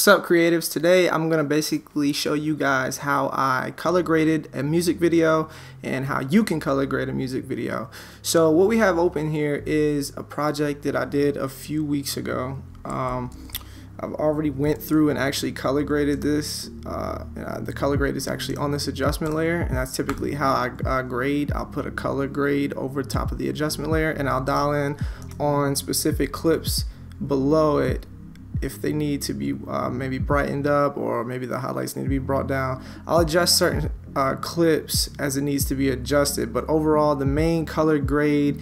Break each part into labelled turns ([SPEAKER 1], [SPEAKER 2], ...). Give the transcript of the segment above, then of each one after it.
[SPEAKER 1] What's up creatives? Today I'm going to basically show you guys how I color graded a music video and how you can color grade a music video. So what we have open here is a project that I did a few weeks ago. Um, I've already went through and actually color graded this. Uh, uh, the color grade is actually on this adjustment layer and that's typically how I uh, grade. I'll put a color grade over top of the adjustment layer and I'll dial in on specific clips below it if they need to be uh, maybe brightened up or maybe the highlights need to be brought down. I'll adjust certain uh, clips as it needs to be adjusted, but overall the main color grade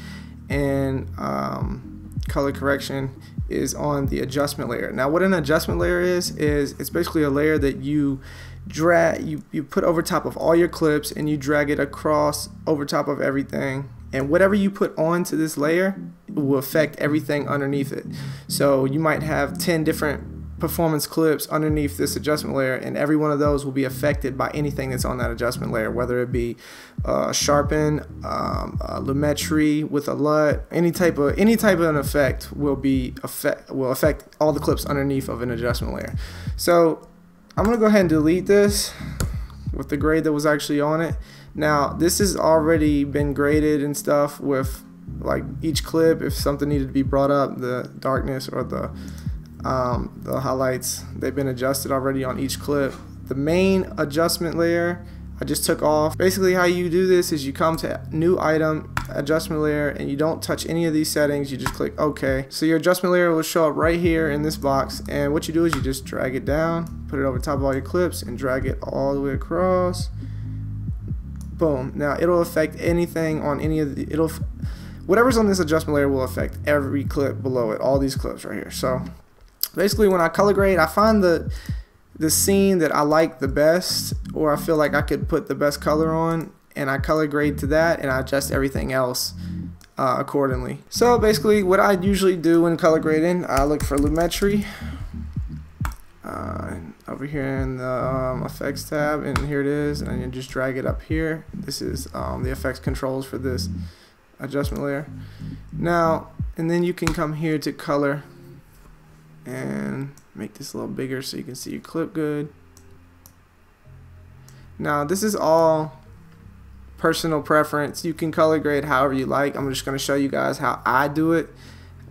[SPEAKER 1] and um, color correction is on the adjustment layer. Now what an adjustment layer is, is it's basically a layer that you drag, you, you put over top of all your clips and you drag it across over top of everything and whatever you put onto this layer will affect everything underneath it. So you might have 10 different performance clips underneath this adjustment layer and every one of those will be affected by anything that's on that adjustment layer whether it be uh, sharpen um, uh, lumetri with a LUT any type of any type of an effect will be affect will affect all the clips underneath of an adjustment layer so I'm gonna go ahead and delete this with the grade that was actually on it now this has already been graded and stuff with like each clip if something needed to be brought up the darkness or the um, the highlights they've been adjusted already on each clip. The main adjustment layer I just took off basically how you do this is you come to new item adjustment layer and you don't touch any of these settings you just click OK. So your adjustment layer will show up right here in this box and what you do is you just drag it down put it over top of all your clips and drag it all the way across. Boom. Now it'll affect anything on any of the it'll whatever's on this adjustment layer will affect every clip below it all these clips right here. So basically when I color grade I find the the scene that I like the best or I feel like I could put the best color on and I color grade to that and I adjust everything else uh, accordingly. So basically what I usually do when color grading I look for lumetri uh, over here in the um, effects tab and here it is and you just drag it up here. This is um, the effects controls for this adjustment layer now and then you can come here to color and make this a little bigger so you can see your clip good now this is all personal preference you can color grade however you like I'm just gonna show you guys how I do it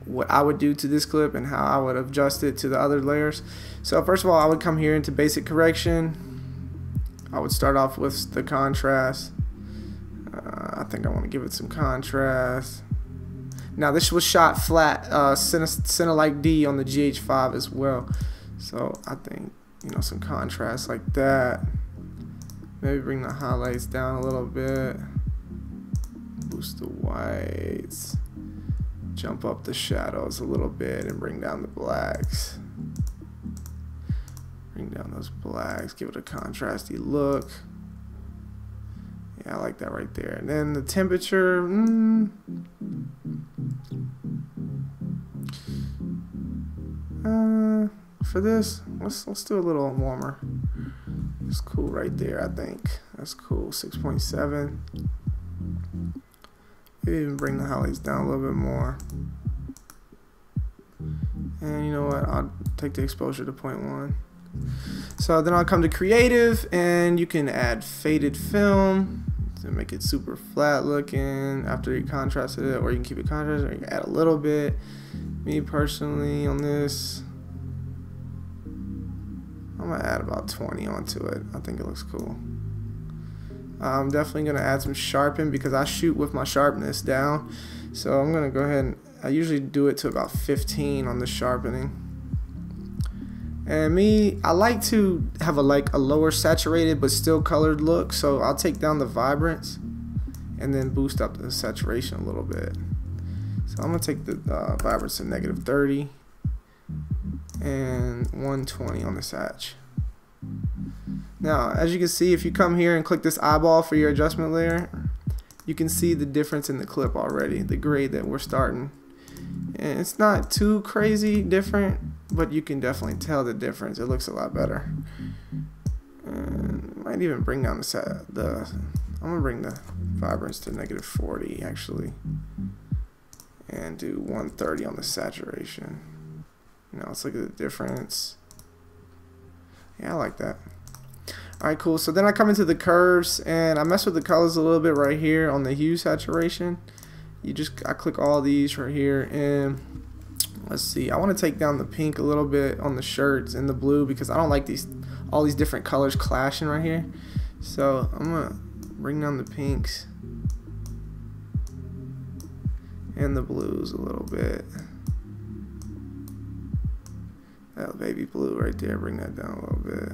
[SPEAKER 1] what I would do to this clip and how I would adjust it to the other layers. So first of all, I would come here into basic correction. I would start off with the contrast. I think I want to give it some contrast. Now this was shot flat, uh, like D on the GH5 as well. So I think, you know, some contrast like that. Maybe bring the highlights down a little bit. Boost the whites jump up the shadows a little bit and bring down the blacks. Bring down those blacks, give it a contrasty look. I like that right there. And then the temperature, mm, uh, for this, let's, let's do a little warmer. It's cool right there, I think. That's cool, 6.7. Maybe even bring the highlights down a little bit more. And you know what? I'll take the exposure to 0.1. So then I'll come to creative and you can add faded film make it super flat looking after you contrasted it or you can keep it contrasted or you can add a little bit. Me personally on this, I'm gonna add about 20 onto it. I think it looks cool. I'm definitely to add some sharpen because I shoot with my sharpness down. So I'm to go ahead and I usually do it to about 15 on the sharpening. And me, I like to have a like a lower saturated but still colored look. So I'll take down the vibrance and then boost up the saturation a little bit. So I'm to take the uh, vibrance to negative 30 and 120 on the satch. Now, as you can see, if you come here and click this eyeball for your adjustment layer, you can see the difference in the clip already, the grade that we're starting. And it's not too crazy different, but you can definitely tell the difference. It looks a lot better. Might even bring down the set. The I'm gonna bring the vibrance to negative 40 actually, and do 130 on the saturation. Now let's look at the difference. Yeah, I like that. Alright, cool. So then I come into the curves and I mess with the colors a little bit right here on the hue saturation. You just, I click all these right here and let's see. I want to take down the pink a little bit on the shirts and the blue because I don't like these, all these different colors clashing right here. So I'm to bring down the pinks and the blues a little bit. That baby blue right there, bring that down a little bit.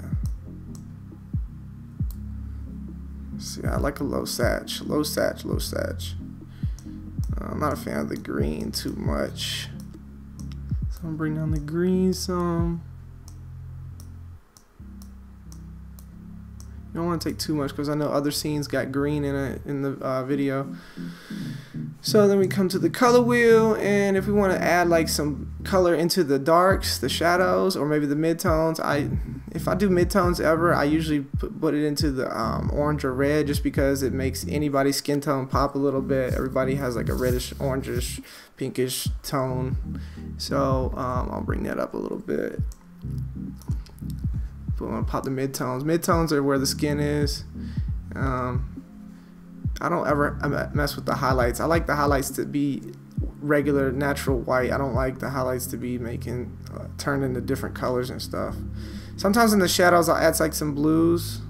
[SPEAKER 1] See, I like a low satch, low satch, low satch. I'm not a fan of the green too much. I'm bring down the green some. You don't want to take too much because I know other scenes got green in it in the uh, video. So then we come to the color wheel and if we want to add like some color into the darks, the shadows, or maybe the midtones, I if I do midtones ever, I usually put, put it into the um, orange or red just because it makes anybody's skin tone pop a little bit. Everybody has like a reddish, orangish, pinkish tone. So um, I'll bring that up a little bit. But I'm gonna pop the midtones. Midtones are where the skin is. Um, I don't ever mess with the highlights. I like the highlights to be regular, natural white. I don't like the highlights to be making uh, turned into different colors and stuff. Sometimes in the shadows I'll add like some blues.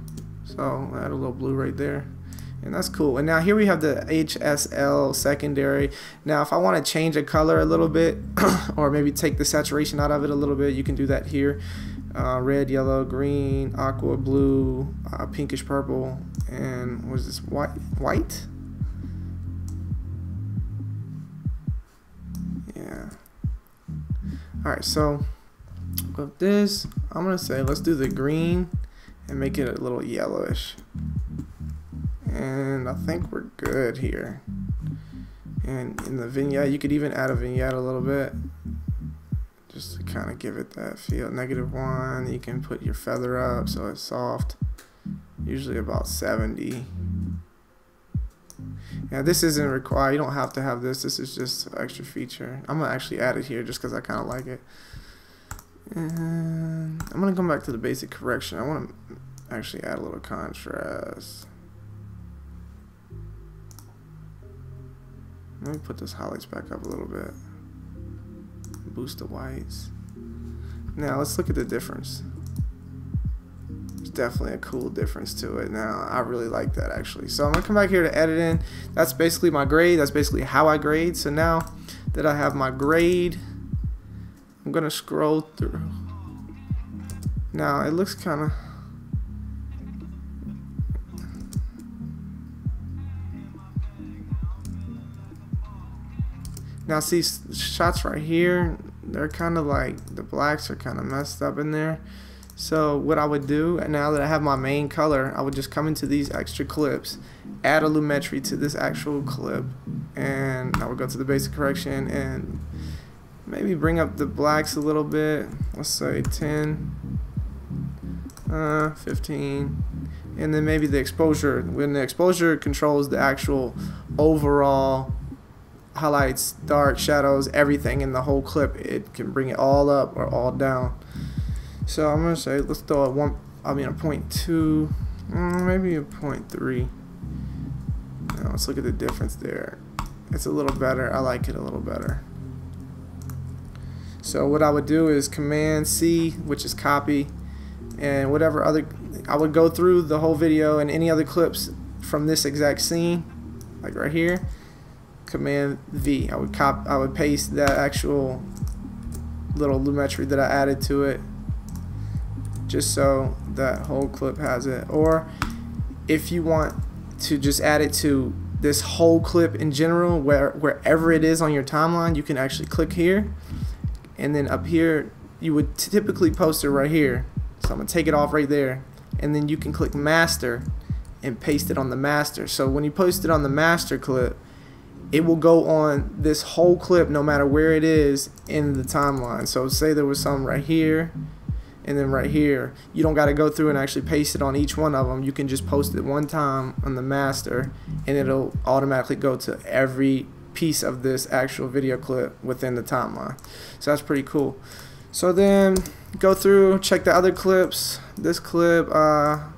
[SPEAKER 1] So I'll add a little blue right there. And that's cool. And now here we have the HSL secondary. Now if I want to change a color a little bit or maybe take the saturation out of it a little bit, you can do that here uh, red, yellow, green, aqua, blue, uh, pinkish purple, and was this white? White? Yeah. All right, so with this, I'm gonna say let's do the green and make it a little yellowish. And I think we're good here. And in the vignette, you could even add a vignette a little bit just to kind of give it that feel. Negative one, you can put your feather up so it's soft. Usually about 70. Now this isn't required. You don't have to have this. This is just an extra feature. I'm to actually add it here just because I kind of like it. And I'm to come back to the basic correction. I want to actually add a little contrast. Let me put this highlights back up a little bit boost the whites. Now let's look at the difference. There's definitely a cool difference to it. Now I really like that actually. So I'm gonna come back here to editing. That's basically my grade. That's basically how I grade. So now that I have my grade, I'm gonna scroll through. Now it looks kind of Now see shots right here, they're kind of like, the blacks are kind of messed up in there. So what I would do, and now that I have my main color, I would just come into these extra clips, add a Lumetri to this actual clip, and I would go to the basic correction and maybe bring up the blacks a little bit. Let's say 10, uh, 15, and then maybe the exposure. When the exposure controls the actual overall highlights, dark, shadows, everything in the whole clip. It can bring it all up or all down. So I'm gonna say let's throw a one. I mean a point two, mm, maybe a point three. Now let's look at the difference there. It's a little better. I like it a little better. So what I would do is Command C, which is copy, and whatever other. I would go through the whole video and any other clips from this exact scene, like right here Command V. I would cop I would paste that actual little Lumetri that I added to it just so that whole clip has it. Or if you want to just add it to this whole clip in general where wherever it is on your timeline you can actually click here. And then up here you would typically post it right here. So I'm gonna take it off right there. And then you can click master and paste it on the master. So when you post it on the master clip it will go on this whole clip no matter where it is in the timeline. So say there was some right here and then right here. You don't got to go through and actually paste it on each one of them. You can just post it one time on the master and it'll automatically go to every piece of this actual video clip within the timeline. So that's pretty cool. So then go through, check the other clips, this clip. Uh,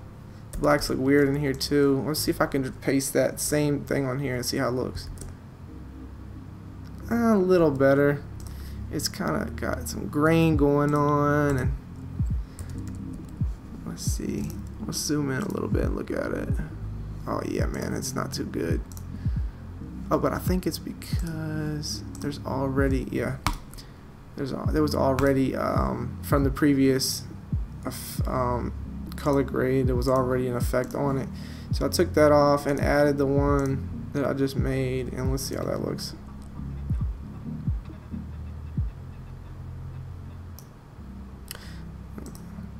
[SPEAKER 1] blacks look weird in here too. Let's see if I can paste that same thing on here and see how it looks. A little better. It's kind of got some grain going on and let's see. Let's zoom in a little bit and look at it. Oh yeah, man, it's not too good. Oh, but I think it's because there's already yeah. There's there was already um, from the previous um, color grade there was already an effect on it. So I took that off and added the one that I just made, and let's see how that looks.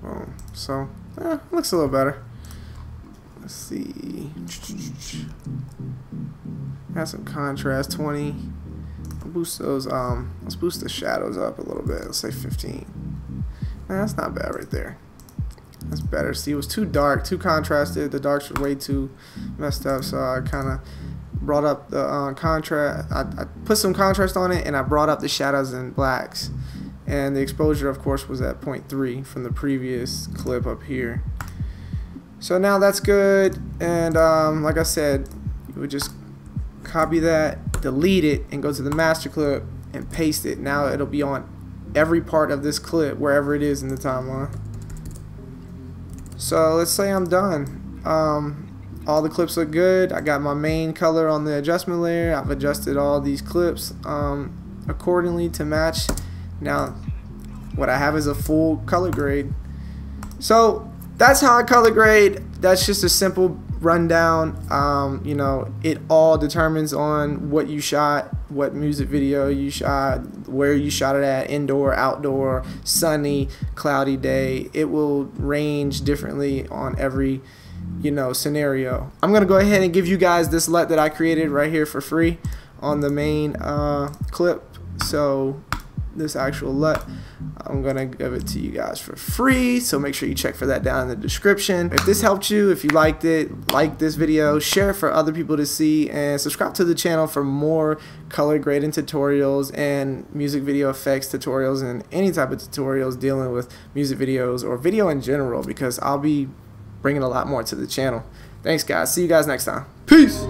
[SPEAKER 1] Boom. So eh, looks a little better. Let's see. Have some contrast, 20. I'll boost those, um, let's boost the shadows up a little bit. Let's say 15. Nah, that's not bad right there. That's better. See, it was too dark, too contrasted. The darks were way too messed up, so I kind of brought up the uh, contrast. I, I put some contrast on it, and I brought up the shadows and blacks. And the exposure, of course, was at 0.3 from the previous clip up here. So now that's good. And um, like I said, you would just copy that, delete it, and go to the master clip and paste it. Now it'll be on every part of this clip, wherever it is in the timeline. So let's say I'm done. Um, all the clips look good. I got my main color on the adjustment layer. I've adjusted all these clips um, accordingly to match. Now, what I have is a full color grade. So that's how I color grade. That's just a simple rundown. Um, you know, it all determines on what you shot, what music video you shot, where you shot it at, indoor, outdoor, sunny, cloudy day. It will range differently on every, you know, scenario. I'm gonna go ahead and give you guys this LUT that I created right here for free on the main uh, clip. So this actual LUT. I'm gonna give it to you guys for free. So make sure you check for that down in the description. If this helped you if you liked it like this video share for other people to see and subscribe to the channel for more color grading tutorials and music video effects tutorials and any type of tutorials dealing with music videos or video in general because I'll be bringing a lot more to the channel. Thanks guys. See you guys next time. Peace.